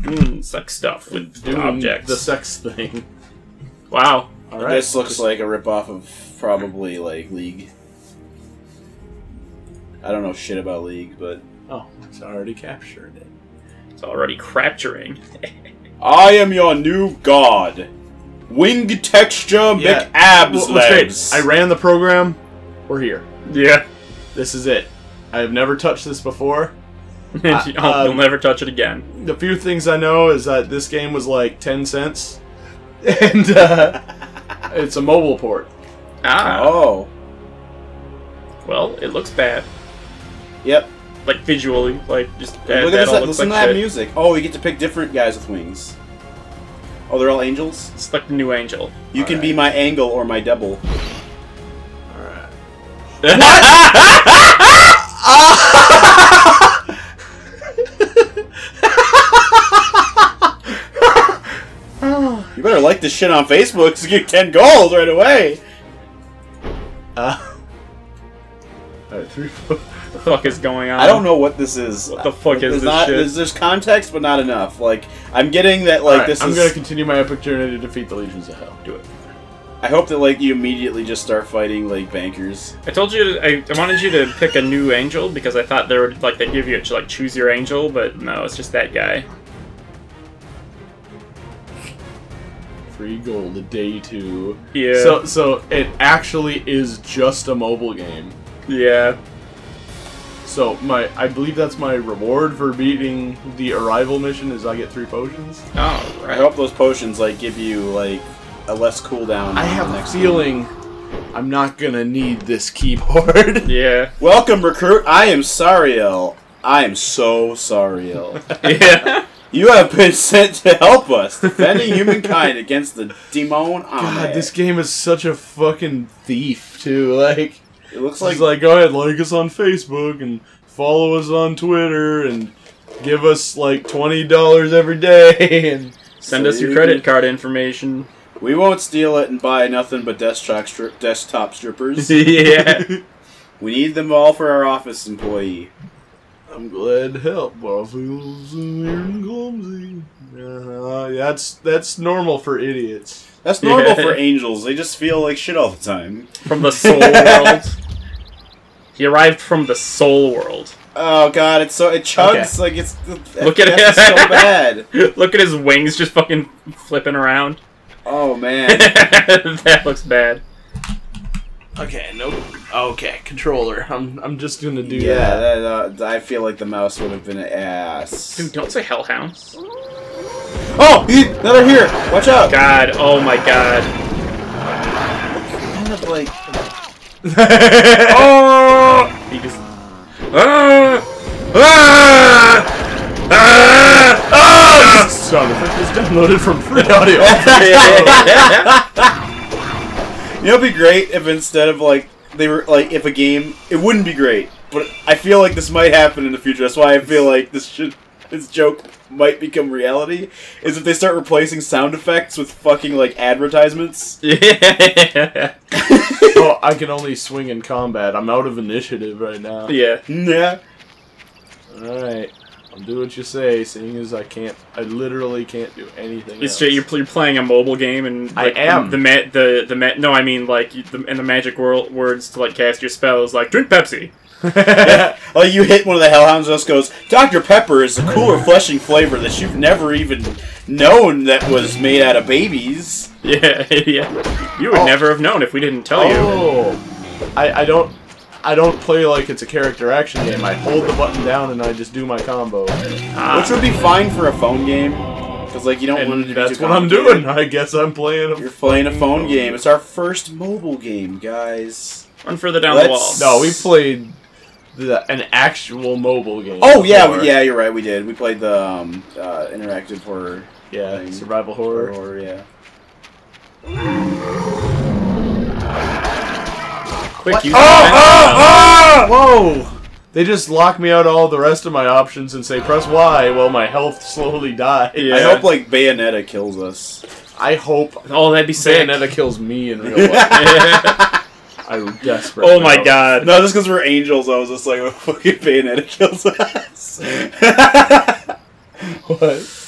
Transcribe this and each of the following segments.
Mm, sex stuff with Doing objects. the sex thing. wow. All right. This looks like a ripoff of probably like League. I don't know shit about League, but Oh, it's already captured it. It's already crapturing. I am your new god. Wing texture, Yeah. McAbs Well, legs. I ran the program. We're here. yeah. This is it. I have never touched this before. You'll um, you'll never touch it again. The few things I know is that this game was like 10 cents. And uh, it's a mobile port. Ah. Oh, Well, it looks bad. yep. Like visually, like just that, Look at that this. all looks Listen like to that shit. music. Oh, you get to pick different guys with wings. Oh, they're all angels. It's like the new angel. You can be my angle or my double. Alright. You better like this shit on Facebook to get ten gold right away. Uh, alright, three, four. the fuck is going on? I don't know what this is. What the fuck is this not, shit? There's, there's context, but not enough. Like I'm getting that. Like Alright, this I'm is. gonna continue my epic journey to defeat the legions of hell. do it. I hope that like you immediately just start fighting like bankers. I told you I, I wanted you to pick a new angel because I thought they would like they give you a, like choose your angel, but no, it's just that guy. Free gold, a day two. Yeah. So, so it actually is just a mobile game. yeah. So my, I believe that's my reward for beating the arrival mission. Is I get three potions. Oh I hope those potions like give you like a less cooldown. I have the a next feeling I'm not gonna need this keyboard. Yeah. Welcome, recruit. I am Sariel. I am so Sariel. Yeah. You have been sent to help us defending humankind against the demon. God, this game is such a fucking thief too. Like, It looks like, like like go ahead, like us on Facebook and follow us on Twitter and give us like twenty dollars every day and Send So us your you credit can- card information. we won't steal it and buy nothing but desktop stri- desktop strippers. yeah. we need them all for our office employee. I'm glad to help, but I feel so weird and clumsy. Uh, that's that's normal for idiots. That's normal Yeah. for angels. They just feel like shit all the time. From the soul world. He arrived from the soul world. Oh god, it's so it chugs like it's Look at FPS is it. so bad. Look at his wings just fucking flipping around. Oh man. that looks bad. Okay, nope. Okay, controller. I'm I'm just gonna do yeah, that. that, uh, I feel like the mouse would have been an ass. Dude, don't say hellhounds. Oh, another here. Watch out. God, oh my god. Kind of like Oh! He just. Ah! Ah! Ah! Ah! Sound effect is downloaded from free audio. you know, it'd be great if instead of like they were like if a game, it wouldn't be great, but I feel like this might happen in the future. That's why I feel like this should this joke might become reality. Is if they start replacing sound effects with fucking like advertisements. yeah. oh, I can only swing in combat. I'm out of initiative right now. yeah. Yeah. Alright. I'll do what you say, seeing as I can't I literally can't do anything. It's else. just, you're, you're playing a mobile game and I am. the ma- the the ma- no I mean like you, the, and the magic wor- words to like cast your spells like drink Pepsi. Like you hit one of the hellhounds, and just goes, Dr. Pepper is a cool, refreshing flavor that you've never even known that was made out of babies. Yeah, yeah. You would Oh. never have known if we didn't tell you. Oh, I, I don't I don't play like it's a character action game. I hold the button down and I just do my combo. Ah. Which would be fine for a phone game, because like you don't want it to And be that's what I'm doing. I guess I'm playing. A You're playing a fucking phone mobile game. It's our first mobile game, guys. Run further down the wall. No, we played the, an actual mobile game. Oh yeah, before. we- yeah, you're right. We did. We played the um, uh, interactive horror. yeah. thing. Survival Horror, horror. horror, yeah. Quick, use Oh, that. oh, oh! Whoa! They just lock me out all the rest of my options and say press Y while my health slowly dies. Yeah. I hope like Bayonetta kills us. I hope Oh, that'd be sick. Bayonetta kills me in real life. I desperate. oh my god. No, just because we're angels, I was just like, oh, fucking Bayonetta kills us. What?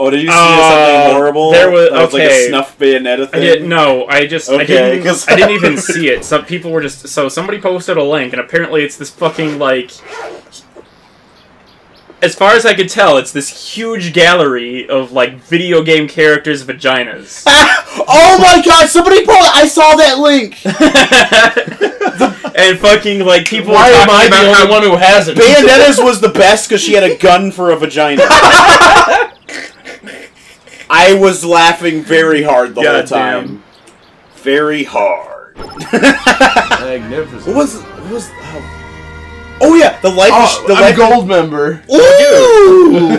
Oh, did you see Uh, something horrible? there was- that was like okay. a snuff bayonetta I thing. didn't no, I just I Okay, didn't 'cause- I didn't even see it. Some people were just so somebody posted a link and apparently it's this fucking like as far as I could tell, it's this huge gallery of like video game characters' vaginas. oh my god! Somebody pull it. I saw that link. and fucking like people Why am I the only one who hasn't? Bayonetta's was the best because she had a gun for a vagina. I was laughing very hard the whole time. damn. Very hard. Magnificent. What was? What was? Oh, oh yeah, the life. Oh, the I'm life. gold member. Ooh!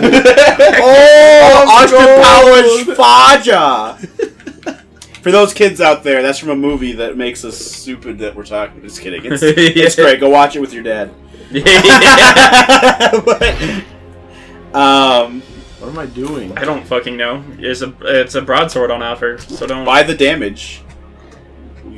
oh, I'm Austin Powers Faja. For those kids out there, that's from a movie that makes us stupid that we're talking. Just kidding. It's, it's great. Go watch it with your dad. But, um, What am I doing? I don't fucking know. It's a it's a broadsword on offer, so don't. buy the damage.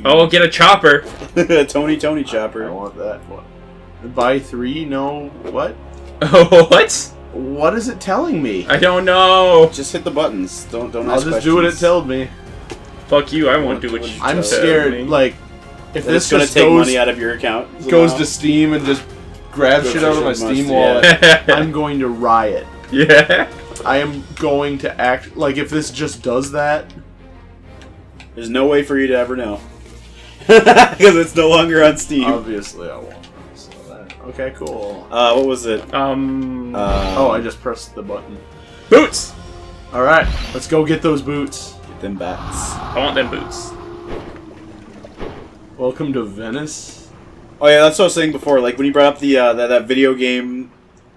Oh, get a chopper. Tony Tony chopper. I Chopper. want that. What? Buy three? No. What? Oh, what? What is it telling me? I don't know. Just hit the buttons. Don't don't I'll ask just do what it questions. told me. Fuck you. I won't do what you I'm scared. me. Like, if this it's gonna just take goes, money out of your account. goes somehow. to Steam and just grabs shit out of my Steam must, wallet, I'm going to riot. yeah. I am going to act like if this just does that. There's no way for you to ever know. Because it's no longer on Steam. Obviously, I won't. So that- Okay, cool. Uh, what was it? Um. Uh, Oh, I just pressed the button. boots. All right, let's go get those boots. Get them bats. I want them boots. Welcome to Venice. Oh yeah, that's what I was saying before. Like when you brought up the uh, that, that video game,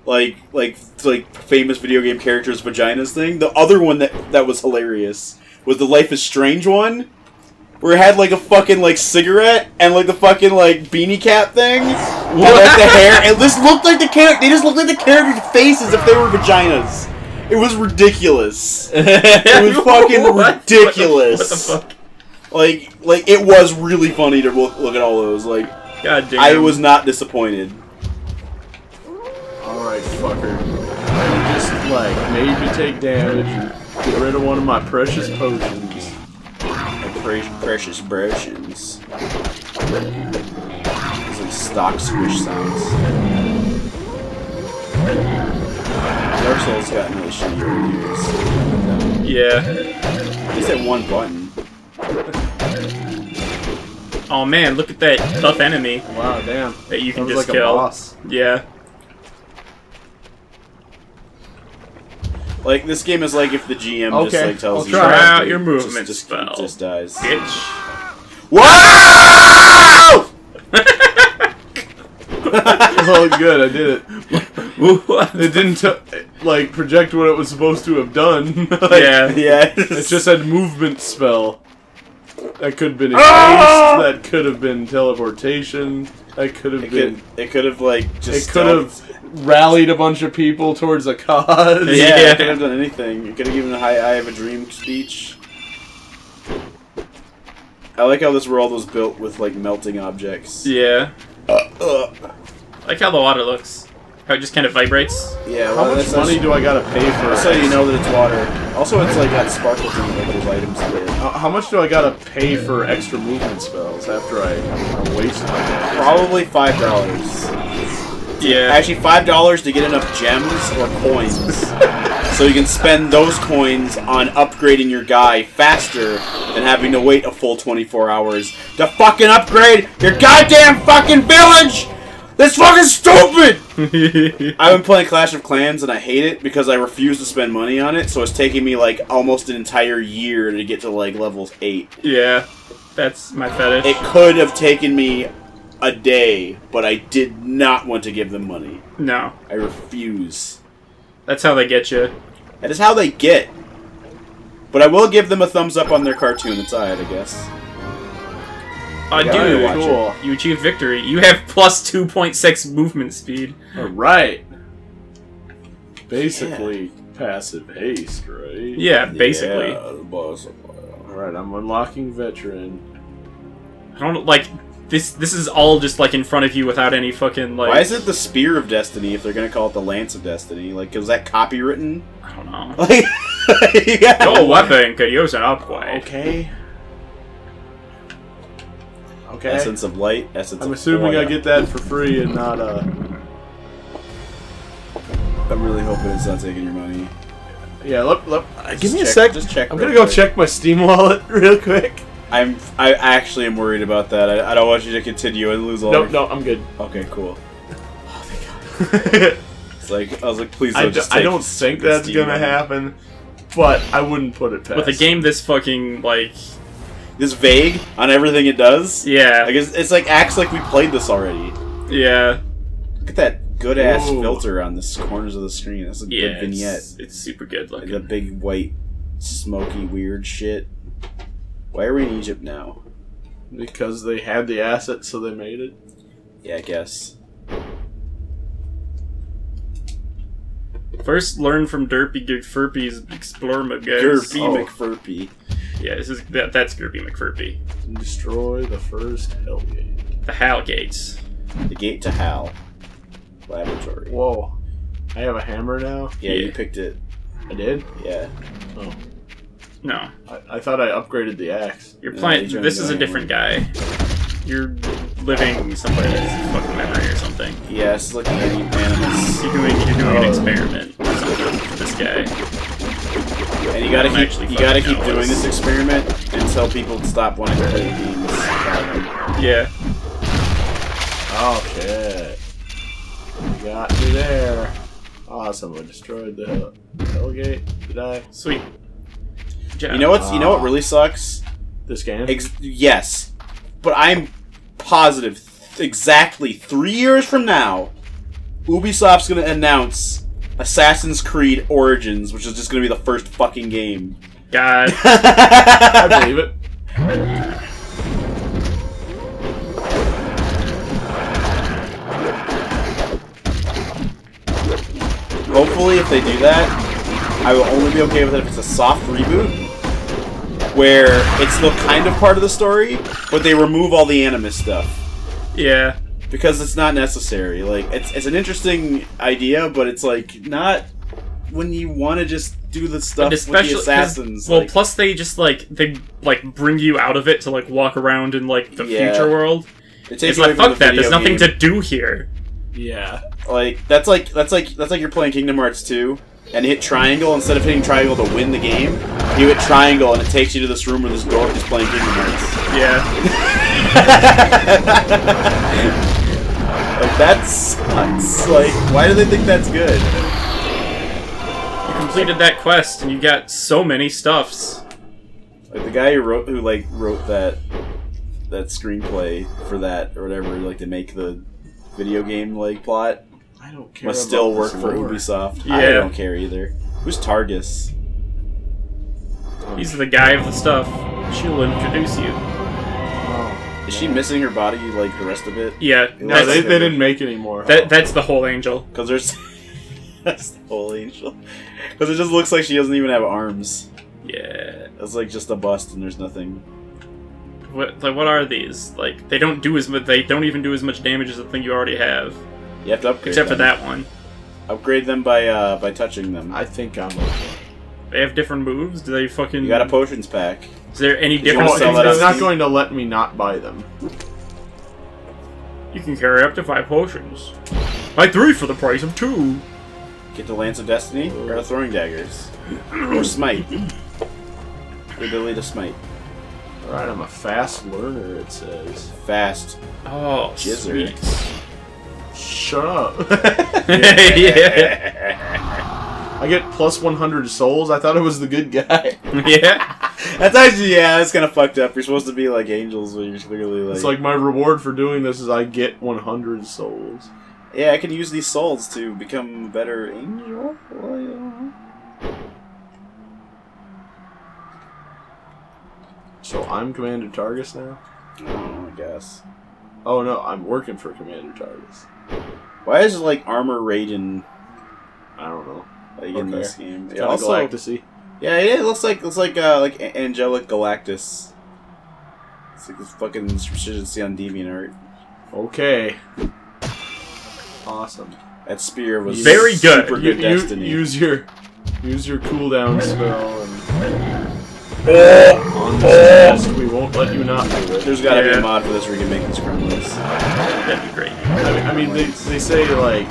like like like famous video game characters' vaginas thing. The other one that that was hilarious was the Life is Strange one, where it had like a fucking like cigarette and like the fucking like beanie cap thing, and like the hair. It just looked like the character. They just looked like the characters' faces if they were vaginas. It was ridiculous. it was fucking ridiculous. What the, fuck? Like like it was really funny to look, look at all those. Like God damn. I was not disappointed. All right, fucker. You just like made me take damage and get rid of one of my precious potions. My pre- precious brotions. Those like stock squish sounds. Dark Souls gotten really shitty years. Yeah. At least that one button. Oh man, look at that tough enemy Wow, damn. that you can just like kill. Yeah. Like this game is like if the GM just like tells I'll you try to out just- your movement just, spell. just dies. Bitch. Wow! oh, good, I did it. It didn't t- like project what it was supposed to have done. Like, yeah. yeah, It just said movement spell. That could have been Ah! haste. That could have been teleportation. That could have It been. could, it could have like just It could have rallied a bunch of people towards a cause. Yeah, Yeah. it could have done anything. It could have given a high I have a dream speech. I like how this world was built with like melting objects. Yeah. Ugh. I like how the water looks. How it just kind of vibrates. Yeah, How much that's, money do I gotta pay for? That's how you know that it's water. Also, it's like got sparkles in it, like those items did. How how much do I gotta pay for extra movement spells after I, I waste them? Probably five dollars. Yeah. Actually, five dollars to get enough gems or coins, so you can spend those coins on upgrading your guy faster than having to wait a full twenty-four hours to fucking upgrade your goddamn fucking village. That's fucking stupid. I've been playing Clash of Clans and I hate it because I refuse to spend money on it. So it's taking me like almost an entire year to get to like levels eight. yeah. That's my fetish. It could have taken me a day, but I did not want to give them money. no. I refuse. That's how they get you. That is how they get. But I will give them a thumbs up on their cartoon. It's alright, I guess. Uh, Yeah, I dude, watch it. Cool. you achieved victory. You have plus 2.6 movement speed. All right. Basically, passive haste, right? Yeah, basically. Yeah, the boss. All right, I'm unlocking veteran. I don't like this. This is all just like in front of you without any fucking like. Why is it the Spear of Destiny if they're gonna call it the Lance of Destiny? Like, is that copywritten? I don't know. Like, yeah. Your weapon could use an upgrade. Okay. Okay. Essence of light. Essence. Of I'm of assuming I get that for free and not uh. I'm really hoping it's not taking your money. Yeah, look, look. uh, give Just me a check- sec. Just check. I'm gonna go quick. check my Steam wallet real quick. I'm. I actually am worried about that. I, I don't want you to continue and lose all. No, your- no, I'm good. Okay, cool. Oh, I, It's like I was like, please don't d- just I take don't think that's Steam gonna money. happen, but I wouldn't put it past. With a game this fucking like, This vague on everything it does. yeah, I guess it's like acts like we played this already. yeah, Look at that good ass Ooh. filter on the corners of the screen. That's a yeah. good vignette. It's, it's super good Like looking. the big white, smoky, weird shit. Why are we in Egypt now? because they had the assets, so they made it. Yeah, I guess. First, learn from Derpy McFurpy's Explore McGuess. Gerpy Oh. McFurpy. Yeah, this is that, that's Gerpy McFurpy. Destroy the first Hellgate. The Hal Gates. The gate to Hal. Laboratory. Whoa. I have a hammer now? Yeah, you picked it. I did? Yeah. Oh. No, I, I thought I upgraded the axe. you're playing. you're This is a different guy. You're living somebody else's fucking memory or something. Yeah, it's like any animals. You're doing you're doing an Oh. experiment or something this guy. And you gotta keep actually you gotta keep doing this. experiment until people stop wanting to play games. Yeah. Oh shit. You got me there. Oh, awesome, I destroyed the Hell- Hellgate. Did I? Sweet. Good. You know what's you know what really sucks? This game? Ex- yes, but I'm positive exactly three years from now, Ubisoft's gonna announce Assassin's Creed Origins, which is just gonna be the first fucking game. God. I believe it. Hopefully, if they do that, I will only be okay with it if it's a soft reboot, where it's still kind of part of the story, but they remove all the anime stuff Yeah. because it's not necessary. Like, it's it's an interesting idea, but it's like not when you want to just do the stuff And with especially the assassins. well, like- plus they just like they like bring you out of it to like walk around in like the Yeah. future world. it takes It's like fuck the that. There's nothing game. to do here. Yeah. like. That's like that's like that's like you're playing Kingdom Hearts 2 and hit triangle instead of hitting triangle to win the game. You hit triangle and it takes you to this room where this dork is playing Kingdom Hearts. Yeah. Like that sucks. Like, why do they think that's good? You completed that quest and you got so many stuffs. Like the guy who wrote who like wrote that that screenplay for that or whatever, like to make the video game like plot I don't care. must still work for lore. Ubisoft. I don't care either. Who's Targus? He's the guy of the stuff. She'll introduce you. Oh. Is she missing her body like the rest of it? Yeah, No, they, they didn't make any more. that, that's the whole angel. Because there's that's the whole angel. Because it just looks like she doesn't even have arms. Yeah. It's like just a bust and there's nothing. What like what are these? Like they don't do as much. They don't even do as much damage as the thing you already have, You have to upgrade. except for that one. Upgrade them by uh by touching them. I think I'm okay. They have different moves. Do they fucking? You got a potions pack. Is there any difference? wanna Oh, sell that it's not Steam? going to let me not buy them. You can carry up to five potions. Buy three for the price of two. Get the Lance of Destiny or the Throwing Daggers. or Smite. The ability to smite. Alright, I'm a fast learner, it says. Fast. Oh, Jizzer. sweet. Shut up. yeah. I get plus 100 souls. I thought it was the good guy. yeah. That's actually yeah, that's kinda fucked up. You're supposed to be like angels when you're clearly like, It's like my reward for doing this is I get 100 souls. Yeah, I can use these souls to become a better angel. Well, I don't know. So I'm Commander Targus now? I don't I guess. Oh no, I'm working for Commander Targus. Why is it like armor Raiden I don't know. like in this game? It's Yeah, kind of also, Galactus-y. yeah, yeah, it looks like looks like uh, like angelic Galactus. It's like this fucking shit you see on DeviantArt. Okay. Awesome. That spear was Very good. Super good you- destiny. use your Use your cooldown spell and on this test, we won't let you not do it. there's gotta be a mod for this where you can make these gremlins. That'd be great. I mean, I mean they, they say like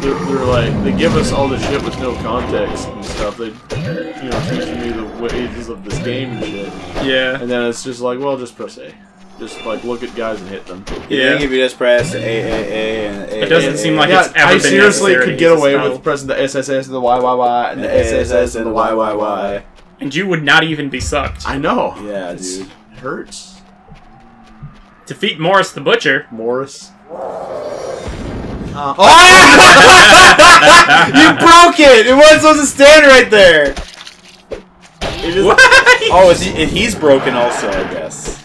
they're, they're like they give us all the shit with no context and stuff. They you know teaching me the ways of this game and shit, Yeah. and then it's just like well just press A, just like look at guys and hit them. You Yeah. think if you just press A, A, A, and A, It doesn't A, seem like yeah, it's ever I been seriously could get away with pressing the SSS and the YYY and the SSS and the YYY. And you would not even be sucked. I know. Yeah, It's- dude. It hurts. Defeat Morris the Butcher. Morris. Uh, you broke it! It wasn't supposed to stand right there! It just- What? Oh, is he, he's broken also, I guess.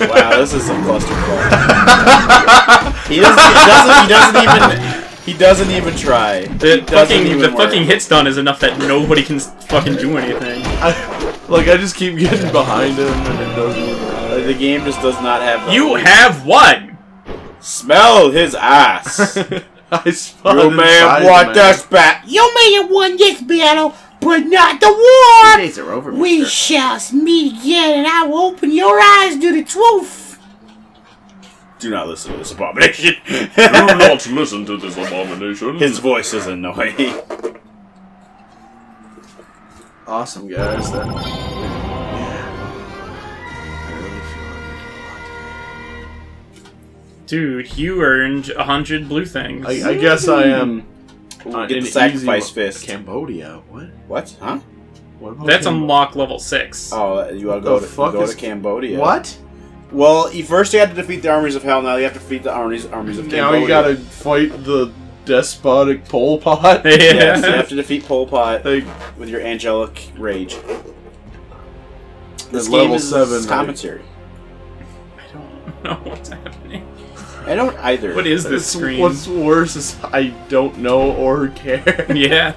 Wow, this is some clusterfuck. he, doesn't, he doesn't. He doesn't even. He doesn't even try. The fucking even the work. fucking hit stun is enough that nobody can fucking do anything. I, like I just keep getting behind him and it doesn't even Like, the game just does not have. You have won. smell his ass. I spawned you may have won this bat. You may have won this battle, but not the war. Days are over, We mister. shall meet again, and I will open your eyes to the truth. Do not listen to this abomination. Do not listen to this abomination. His voice is annoying. awesome guys. That, yeah. I really feel like Dude, you earned a hundred blue things. I, I guess I am. Ooh, uh, get the sacrifice fist. Cambodia. What? What? Huh? What about That's Cambo- unlock level six. Oh, you gotta go to, fuck go is- to Cambodia. What? Well, you first you had to defeat the armies of hell. Now you have to defeat the armies armies of Now Cambodia. you gotta fight the despotic Pol Pot. yeah. Yes, you have to defeat Pol Pot Like, with your angelic rage. This game level is seven, commentary. I don't know what's happening. I don't either. What is this screen? What's worse is I don't know or care. Yeah.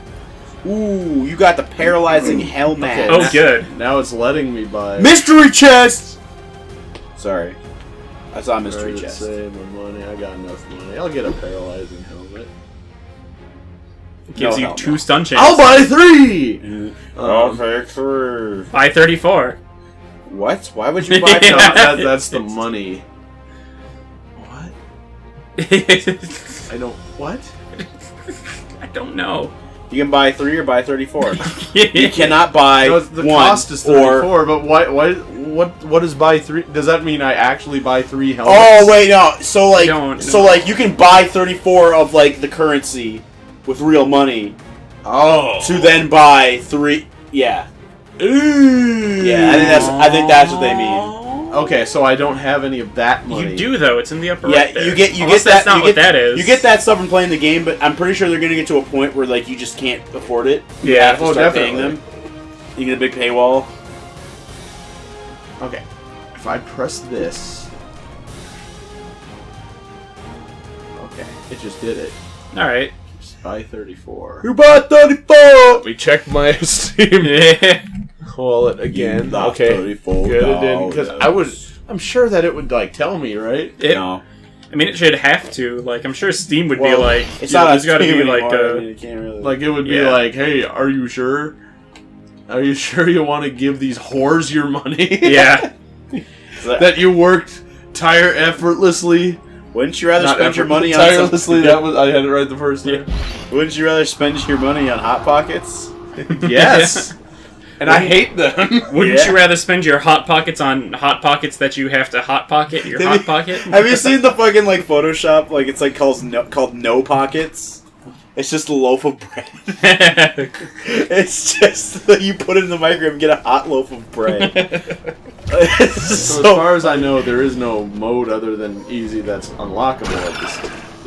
Ooh, you got the paralyzing hell man. Oh, good. Now it's letting me buy. Mystery chest. Sorry, I saw a mystery Trying to chest. Save my money. I got enough money. I'll get a paralyzing helmet. Gives No, you hell two no. stun I'll buy three. Mm. Um, take three. Buy 34. What? Why would you buy? No, Yeah. that, that's the money. What? I I don't. What? I don't know. You can buy three or buy thirty-four. you you cannot buy No, the one cost is or. thirty-four. But why? Why? What? What does buy three? Does that mean I actually buy three helmets? Oh wait, no. So like, don't so know. like, you can buy thirty-four of like the currency with real money Oh. to then buy three. Yeah, yeah. I think that's. I think that's what they mean. Okay, so I don't have any of that money. You do though. It's in the upper Yeah, right there. you get you Unless get that's that. not you what get, that is. You get that stuff from playing the game, but I'm pretty sure they're gonna get to a point where like you just can't afford it. You Yeah. have to Oh, start paying definitely. them. You get a big paywall. Okay. If I press this. Okay, it just did it. All right. Just buy 34. You bought thirty-four. We check my Steam Yeah. Wallet again. You Okay. 34. Good it didn't because I would. I'm sure that it would like tell me, right? It, no, I mean, it should have to. Like, I'm sure Steam would Well, be like, it's yeah, not. there's got to be like, I uh, mean, you can't really. Like it would be Yeah. like, "Hey, are you sure? Are you sure you want to give these whores your money? yeah. that you worked tire effortlessly. wouldn't you rather Not spend your effort- money on tirelessly. That was I had it right the first time. Wouldn't you rather spend your money on hot pockets? Yes, and I hate them. Wouldn't Yeah. you rather spend your hot pockets on hot pockets that you have to hot pocket your Have hot you- pocket? Have you seen the fucking like Photoshop? Like it's like called no, called no pockets. It's just a loaf of bread. it's just you put it in the microwave and get a hot loaf of bread. It's So, so- as far as I know, there is no mode other than easy that's unlockable at this,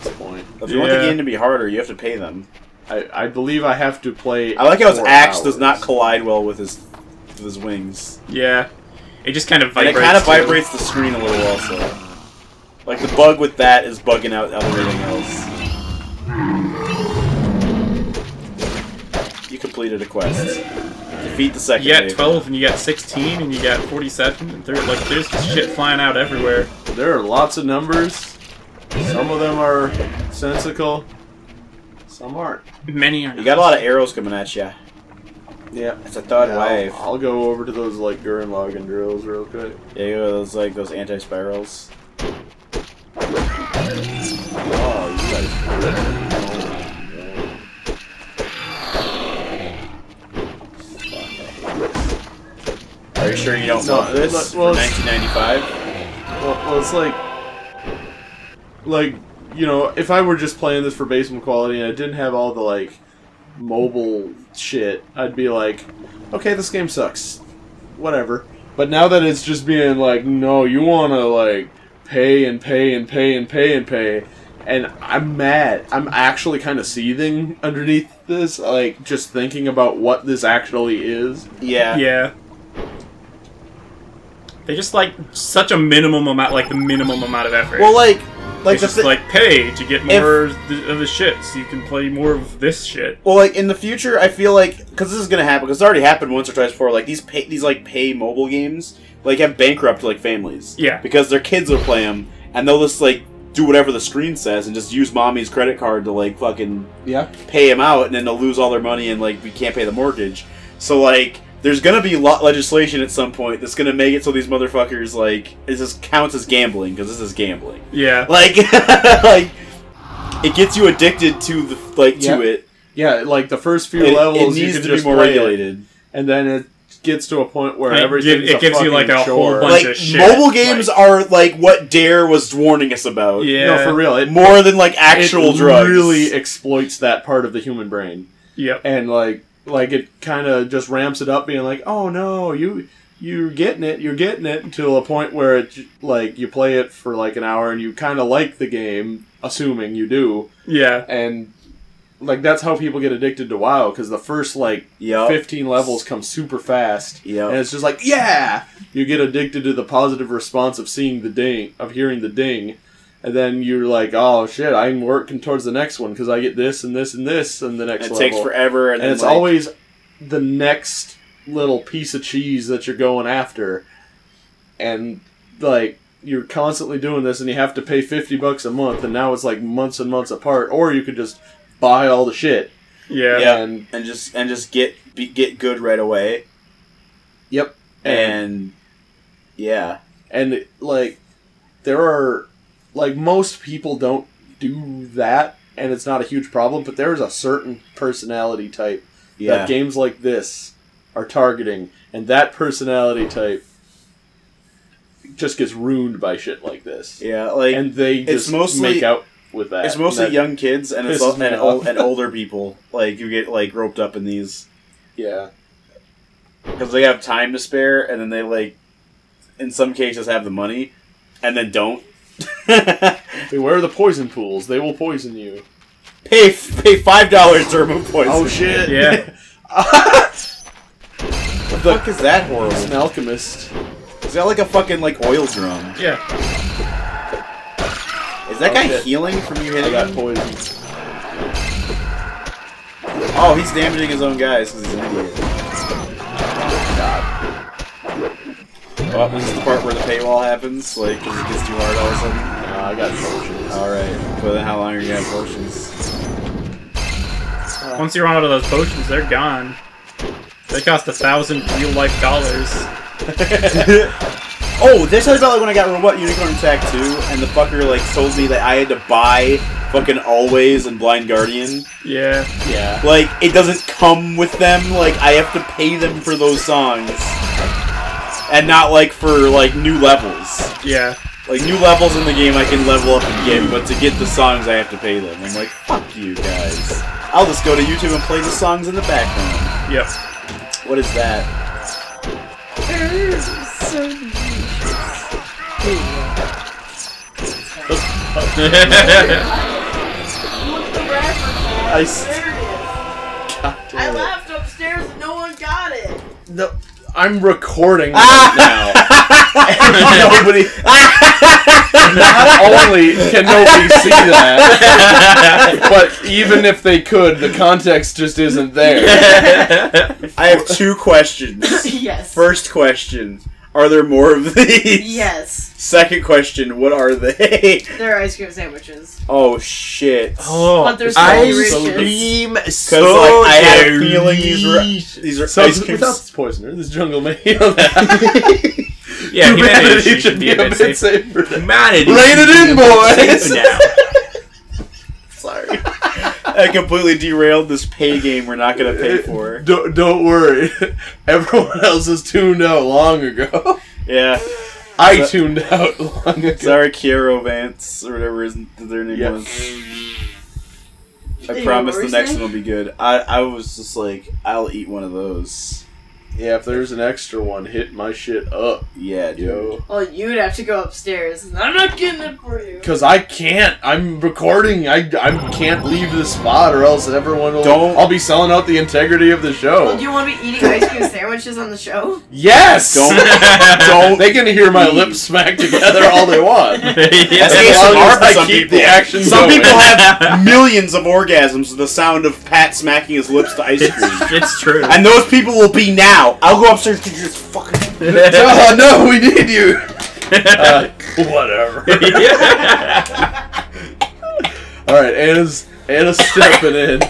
this point. if you want the Yeah. game to be harder, you have to pay them. I, I believe I have to play. I like how his four axe does not collide well with his with his wings, yeah. It just kind of and vibrates. it kind of too. vibrates the screen a little also. Like the bug with that is bugging out everything else. You completed a quest. Defeat the second. You got wave. 12 and you got 16 and you got 47 and there, like there's just shit flying out everywhere. There are lots of numbers. Some of them are sensical. Some aren't. Many are. You got a lot of arrows coming at you. Yeah. It's a third Yeah, wave. I'll, I'll go over to those like Gurren Lagann drills real quick. Yeah, you got those like those anti-spirals. Oh, you guys. Are you sure you don't No, love this but- well, for 1995? Well, well, it's like, like you know, if I were just playing this for basement quality and I didn't have all the like mobile shit, I'd be like, okay, this game sucks, whatever. But now that it's just being like, no, you want to like pay and pay and pay and pay and pay, and I'm mad. I'm actually kind of seething underneath this, like just thinking about what this actually is. Yeah. Yeah. They just like such a minimum amount, like the minimum amount of effort. Well, like, like it's just thi- like pay to get more of the, of the shit, so you can play more of this shit. Well, like in the future, I feel like because this is gonna happen because it's already happened once or twice before. Like these pay, these like pay mobile games like have bankrupt like families. Yeah. Because their kids will play them and they'll just like do whatever the screen says and just use mommy's credit card to like fucking Yeah. pay them out and then they'll lose all their money and like we can't pay the mortgage. So like there's gonna be lo- legislation at some point that's gonna make it so these motherfuckers like it just counts as gambling because this is gambling. Yeah. Like like it gets you addicted to the like Yeah. to it. Yeah, like the first few It, it levels, you needs can to be just more play it. regulated. and then it gets to a point where It give- everything's it a gives you, like, fucking a whole bunch Like of shit, mobile games like- are like what Dare was warning us about. Yeah. No, for real, it More than like actual it drugs. really exploits that part of the human brain, Yep. and like like it kind of just ramps it up, being like, oh no, you you're getting it, you're getting it, until a point where it like you play it for like an hour and you kind of like the game, assuming you do, Yeah. and like that's how people get addicted to WoW because the first like Yep. 15 levels come super fast. Yeah, And it's just like, yeah! You get addicted to the positive response of seeing the ding, of hearing the ding. And then you're like, oh shit, I'm working towards the next one because I get this and this and this and the next it level. takes forever, and, and it's like, always the next little piece of cheese that you're going after. And like, you're constantly doing this and you have to pay 50 bucks a month and now it's like months and months apart. Or you could just buy all the shit. Yeah. Yeah. And, and just and just get be, get good right away. yep. And yeah, and like there are like most people don't do that and it's not a huge problem but there's a certain personality type yeah. that games like this are targeting and that personality type just gets ruined by shit like this yeah, like and they it's just mostly- make out with that it's mostly That- young kids and it's pisses al- me and, old, and older people. Like you get like roped up in these yeah because they have time to spare, and then they like in some cases have the money, and then don't. beware the poison pools they will poison you pay pay five dollars to remove poison. oh shit Yeah. What the fuck is that horrible? it's an alchemist Is that like a fucking like oil drum? Yeah. Is that Oh, guy shit. healing from you i hitting got him? poisoned Oh, he's damaging his own guys because he's an idiot. Oh, Oh, this is the part where the paywall happens, like, because it gets too hard all of a sudden. Nah, i got potions Alright, but then how long are you gonna have potions? Uh, Once you run out of those potions, they're gone. They cost a thousand real life dollars. oh, this is about like when I got Robot Unicorn Attack 2 and the fucker like told me that I had to buy fucking Always and Blind Guardian? Yeah. yeah Like, it doesn't come with them, like, I have to pay them for those songs. And not like for like new levels. Yeah. Like new levels in the game I can level up and get, but to get the songs I have to pay them. I'm like, fuck you guys. I'll just go to YouTube and play the songs in the background. Yep. What is that? I s- God I damn it. laughed upstairs and no one got it. No, I'm recording right now. nobody, not only can nobody see that, but even if they could, the context just isn't there. I have two questions. yes. First question: Are there more of these? Yes. Second question: What are they? They're ice cream sandwiches. oh shit! Oh, But they're so ice cream Because like I had a feeling these were these are Something ice cream. without this poisoner. This jungle may heal that. yeah, humanity should be a bit safer. Humanity. Rein it in, boys. Safer now. Sorry. I completely derailed this pay game we're not gonna pay uh, for. Don't, don't worry. Everyone else has tuned out long ago. Yeah, I But- tuned out long ago. sorry, Kiero Vance or whatever his, their name Yeah. was. I promise the next saying? one will be good. I I was just like, I'll eat one of those. Yeah, if there's an extra one, hit my shit up, Yeah, dude. yo. Well, you'd have to go upstairs. I'm not getting it for you. Cause I can't. I'm recording. I, I can't leave the spot, or else everyone will. Don't- I'll be selling out the integrity of the Well, show. do you want to be eating ice cream sandwiches on the show? yes. Don't- Don't. They can hear my lips smack together all they want. That's As long as I some keep people. the action Some going. people have millions of orgasms with the sound of Pat smacking his lips to ice cream. It's, it's true. And those people will be now. I'll go upstairs to just fucking. oh no, we need you. Uh, whatever. All right, Anna's Anna's stepping in.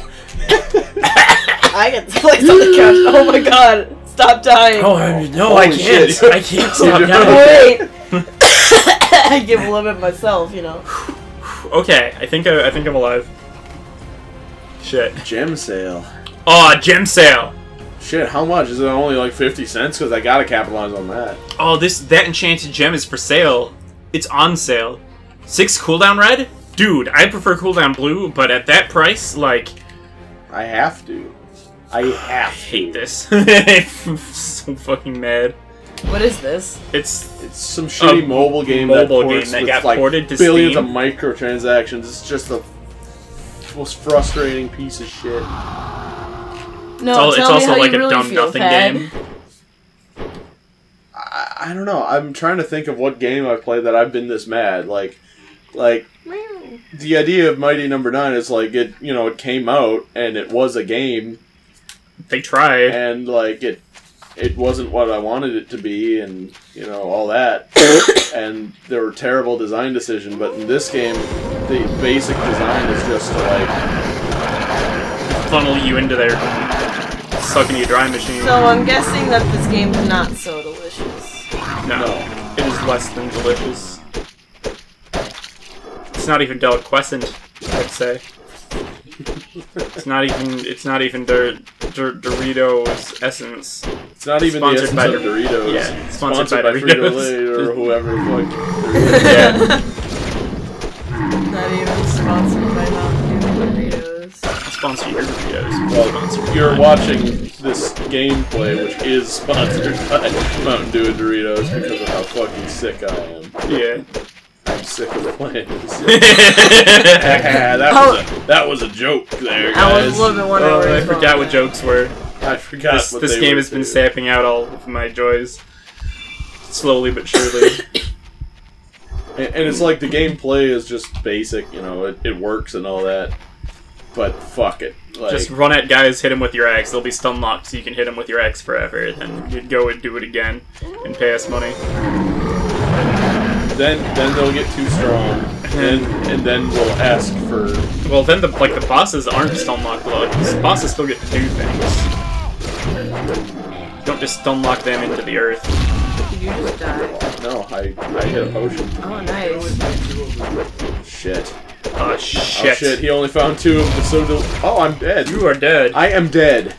I get placed on the couch. Oh my god. Stop dying. oh, I, no, Holy I can't. shit. I can't stop You're dying. Wait. I give a little bit myself, you know. Okay, I think I, I think I'm alive. Shit. Gem sale. Oh, gem sale. Shit, how much? Is it only like 50 cents? Because I gotta capitalize on that. Oh, this that enchanted gem is for sale. It's on sale. Six cooldown red? Dude, I prefer cooldown blue, but at that price, like, I have to. I I have hate to. this. I'm so fucking mad. What is this? It's It's some shitty mobile game mobile that game that with got like ported to billions Steam. of microtransactions. It's just the most frustrating piece of shit. No, it's, all, it's me also how like you a really dumb feel, nothing Fad. game. I, I don't know. I'm trying to think of what game I've played that I've been this mad. Like, like the idea of Mighty Number Nine is like it. You know, it came out and it was a game, They tried. and like it, it wasn't what I wanted it to be, and you know all that. and there were terrible design decisions. But in this game, the basic design is just to like Funnel you into their sucking you dry machine. So I'm guessing that this game's not so delicious. no, no. it is less than delicious. It's not even deliquescent, I'd say. It's not even. It's not even Dor- Dor- Doritos essence. It's not even Sponsored the by essence of Doritos. yeah, sponsored sponsored, by by, Doritos. Frito-Lay or whoever. the fuck. Yeah, Not even sponsored sponsor your Doritos. Well, sponsor you're watching this gameplay, which is sponsored by Mountain Dew and Doritos because of how fucking sick I am. Yeah. I'm sick of playing this. that was a oh. that was a joke there, I was a little bit wondering Oh, I forgot what that. jokes were. I forgot This, what this they game were has been too. sapping out all of my joys. Slowly but surely. And, and it's like the gameplay is just basic, you know, it, it works and all that. But fuck it, like Just run at guys, hit them with your axe. They'll be stun locked, so you can hit them with your axe forever. Then you'd go and do it again and pay us money. then then they'll get too strong, and and then we'll ask for Well, then the like the bosses aren't stun locked. Like, the bosses still get to do things. Don't just stun lock them into the earth. Did you just die? no, I I hit a potion. Oh, nice. Shit. Oh shit! Oh shit, he only found two of the so del- Oh, I'm dead. You are dead. I am dead.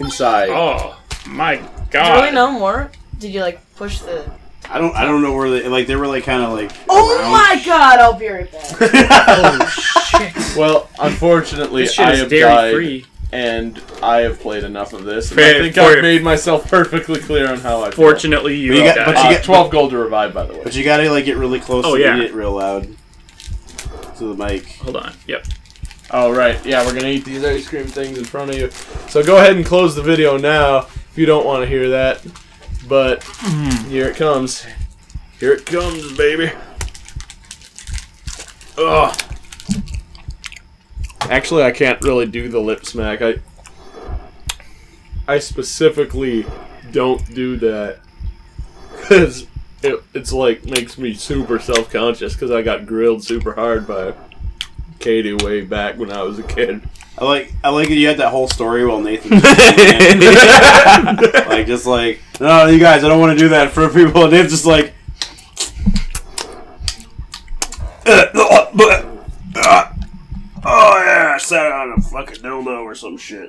Inside. Oh my god. Do you god! really know more? Did you like push the? I don't. I don't know where they like. They were like kind of like. Oh around. my god! I'll be right back. Oh shit! Well, unfortunately, This shit I is have dairy died, free. and I have played enough of this, and I think I've made myself perfectly clear on how I feel. Fortunately, you, But you got- but you Uh, get- 12 gold to revive, by the way. But you gotta like get really close Oh, to yeah. eat it real loud. To the mic. Hold on. Yep. Oh, right. Yeah, we're going to eat these ice cream things in front of you. So go ahead and close the video now if you don't want to hear that. But here it comes. Here it comes, baby. Ugh. Actually, I can't really do the lip smack. I I specifically don't do that because it, it's like makes me super self conscious because I got grilled super hard by Katie way back when I was a kid. I like I like that you had that whole story while Nathan. like just like no, you guys, I don't want to do that for people. And Dave's just like. Uh, uh, uh, oh yeah, I sat on a fucking dildo or some shit.